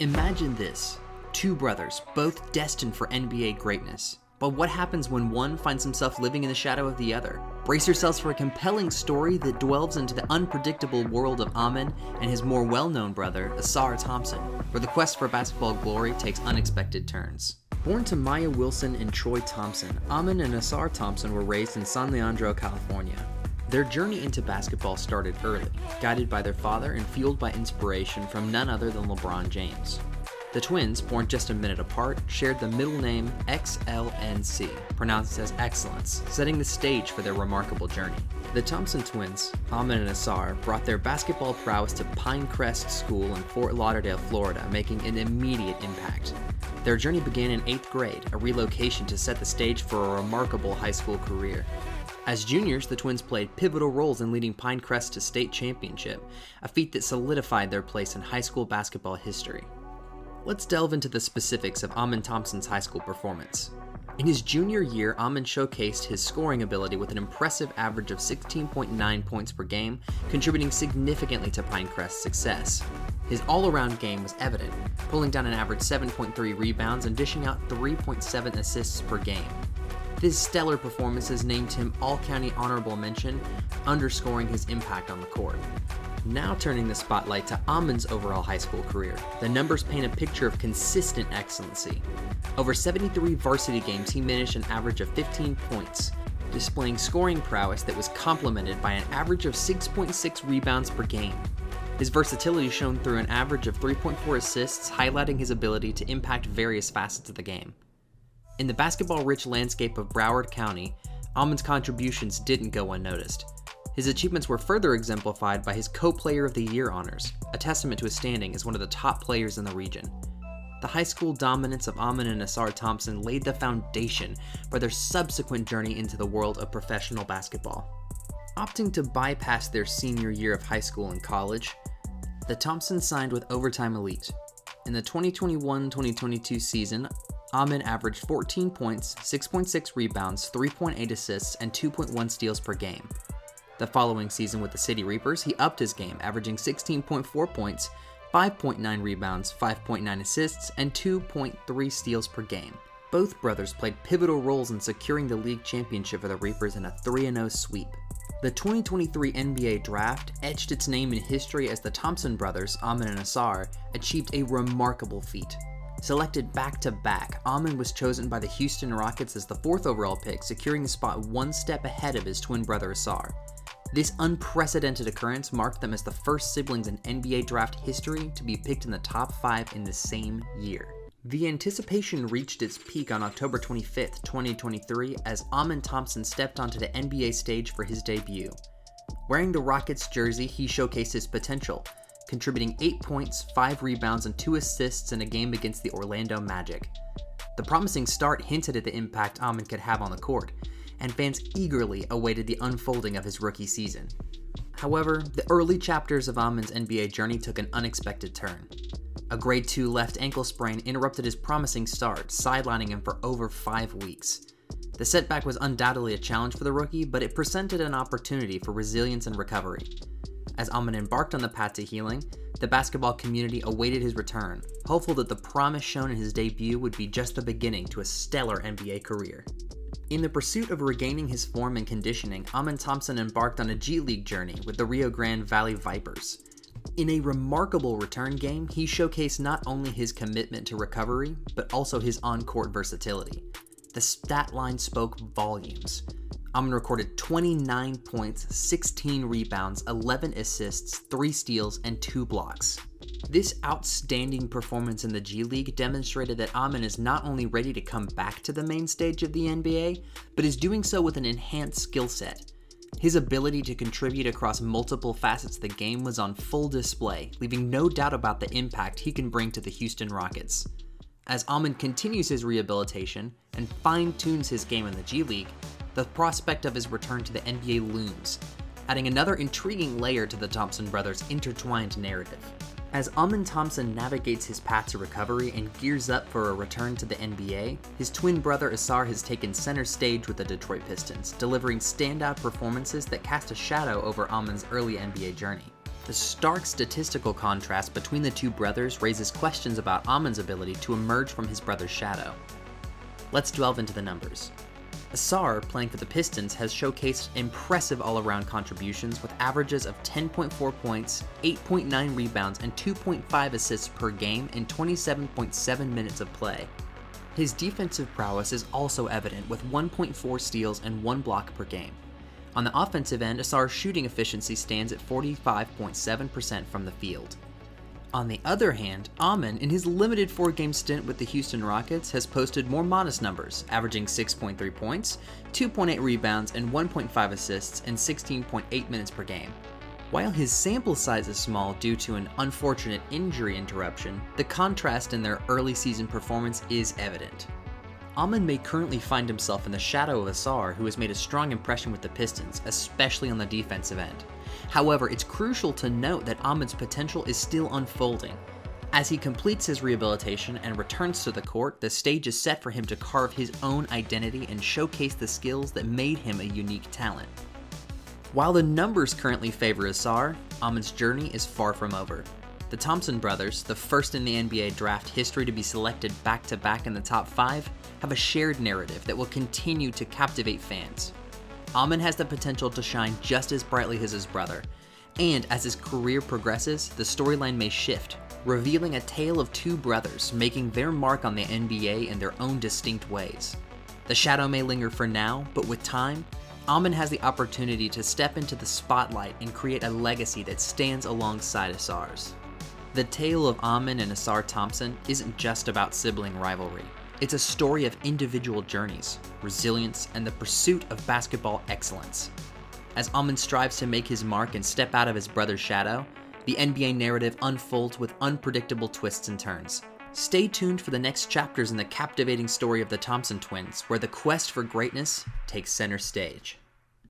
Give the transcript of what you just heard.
Imagine this two brothers, both destined for NBA greatness. But what happens when one finds himself living in the shadow of the other? Brace yourselves for a compelling story that delves into the unpredictable world of Amen and his more well known brother, Ausar Thompson, where the quest for basketball glory takes unexpected turns. Born to Maya Wilson and Troy Thompson, Amen and Ausar Thompson were raised in San Leandro, California. Their journey into basketball started early, guided by their father and fueled by inspiration from none other than LeBron James. The twins, born just a minute apart, shared the middle name XLNC, pronounced as excellence, setting the stage for their remarkable journey. The Thompson twins, Amen and Ausar, brought their basketball prowess to Pinecrest School in Fort Lauderdale, Florida, making an immediate impact. Their journey began in 8th grade, a relocation to set the stage for a remarkable high school career. As juniors, the twins played pivotal roles in leading Pinecrest to state championship, a feat that solidified their place in high school basketball history. Let's delve into the specifics of Amen Thompson's high school performance. In his junior year, Amen showcased his scoring ability with an impressive average of 16.9 points per game, contributing significantly to Pinecrest's success. His all around game was evident, pulling down an average 7.3 rebounds and dishing out 3.7 assists per game. His stellar performances named him All County Honorable Mention, underscoring his impact on the court. Now turning the spotlight to Amen's overall high school career, the numbers paint a picture of consistent excellency. Over 73 varsity games, he managed an average of 15 points, displaying scoring prowess that was complemented by an average of 6.6 rebounds per game. His versatility shone through an average of 3.4 assists, highlighting his ability to impact various facets of the game. In the basketball rich landscape of Broward County, Amen's contributions didn't go unnoticed. His achievements were further exemplified by his Co Player of the Year honors, a testament to his standing as one of the top players in the region. The high school dominance of Amen and Ausar Thompson laid the foundation for their subsequent journey into the world of professional basketball. Opting to bypass their senior year of high school and college, the Thompsons signed with Overtime Elite. In the 2021 2022 season, Amen averaged 14 points, 6.6 rebounds, 3.8 assists, and 2.1 steals per game. The following season with the City Reapers, he upped his game, averaging 16.4 points, 5.9 rebounds, 5.9 assists, and 2.3 steals per game. Both brothers played pivotal roles in securing the league championship for the Reapers in a 3 0 sweep. The 2023 NBA Draft etched its name in history as the Thompson brothers, Amen and Ausar, achieved a remarkable feat. Selected back to back, Amen was chosen by the Houston Rockets as the fourth overall pick, securing a spot one step ahead of his twin brother Ausar. This unprecedented occurrence marked them as the first siblings in NBA draft history to be picked in the top five in the same year. The anticipation reached its peak on October 25, 2023, as Amen Thompson stepped onto the NBA stage for his debut. Wearing the Rockets jersey, he showcased his potential, contributing 8 points, 5 rebounds, and 2 assists in a game against the Orlando Magic. The promising start hinted at the impact Amen could have on the court, and fans eagerly awaited the unfolding of his rookie season. However, the early chapters of Amen's NBA journey took an unexpected turn. A grade 2 left ankle sprain interrupted his promising start, sidelining him for over five weeks. The setback was undoubtedly a challenge for the rookie, but it presented an opportunity for resilience and recovery. As Amen embarked on the path to healing, the basketball community awaited his return, hopeful that the promise shown in his debut would be just the beginning to a stellar NBA career. In the pursuit of regaining his form and conditioning, Amen Thompson embarked on a G League journey with the Rio Grande Valley Vipers. In a remarkable return game, he showcased not only his commitment to recovery, but also his on court versatility. The stat line spoke volumes. Amen recorded 29 points, 16 rebounds, 11 assists, 3 steals, and 2 blocks. This outstanding performance in the G League demonstrated that Amen is not only ready to come back to the main stage of the NBA, but is doing so with an enhanced skill set. His ability to contribute across multiple facets of the game was on full display, leaving no doubt about the impact he can bring to the Houston Rockets. As Amen continues his rehabilitation and fine tunes his game in the G League, the prospect of his return to the NBA looms, adding another intriguing layer to the Thompson brothers' intertwined narrative. As Amen Thompson navigates his path to recovery and gears up for a return to the NBA, his twin brother Ausar has taken center stage with the Detroit Pistons, delivering standout performances that cast a shadow over Amen's early NBA journey. The stark statistical contrast between the two brothers raises questions about Amen's ability to emerge from his brother's shadow. Let's delve into the numbers. Ausar, playing for the Pistons, has showcased impressive all around contributions with averages of 10.4 points, 8.9 rebounds, and 2.5 assists per game in 27.7 minutes of play. His defensive prowess is also evident with 1.4 steals and 1 block per game. On the offensive end, Ausar's shooting efficiency stands at 45.7% from the field. On the other hand, Amen, in his limited four game stint with the Houston Rockets, has posted more modest numbers, averaging 6.3 points, 2.8 rebounds, and 1.5 assists in 16.8 minutes per game. While his sample size is small due to an unfortunate injury interruption, the contrast in their early season performance is evident. Amen may currently find himself in the shadow of Ausar, who has made a strong impression with the Pistons, especially on the defensive end. However, it's crucial to note that Amen's potential is still unfolding. As he completes his rehabilitation and returns to the court, the stage is set for him to carve his own identity and showcase the skills that made him a unique talent. While the numbers currently favor Ausar, Amen's journey is far from over. The Thompson brothers, the first in the NBA draft history to be selected back to back in the top five, have a shared narrative that will continue to captivate fans. Amen has the potential to shine just as brightly as his brother, and as his career progresses, the storyline may shift, revealing a tale of two brothers making their mark on the NBA in their own distinct ways. The shadow may linger for now, but with time, Amen has the opportunity to step into the spotlight and create a legacy that stands alongside Ausar's. The tale of Amen and Ausar Thompson isn't just about sibling rivalry. It's a story of individual journeys, resilience, and the pursuit of basketball excellence. As Amen strives to make his mark and step out of his brother's shadow, the NBA narrative unfolds with unpredictable twists and turns. Stay tuned for the next chapters in the captivating story of the Thompson twins, where the quest for greatness takes center stage.